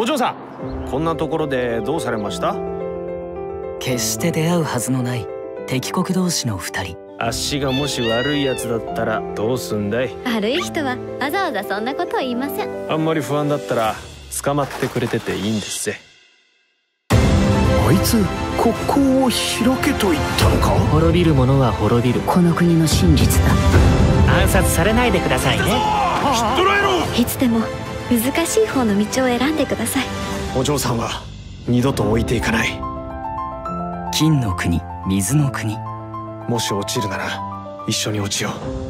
お嬢さん。こんなところでどうされました？決して出会うはずのない敵国同士の二人。足がもし悪いやつだったらどうすんだい？悪い人はわざわざそんなことを言いません。あんまり不安だったら捕まってくれてていいんですぜ。あいつ国交を開けと言ったのか？滅びる者は滅びる。この国の真実だ。暗殺されないでくださいね。いつでも難しい方の道を選んでください。お嬢さんは二度と置いていかない。金の国水の国。もし落ちるなら一緒に落ちよう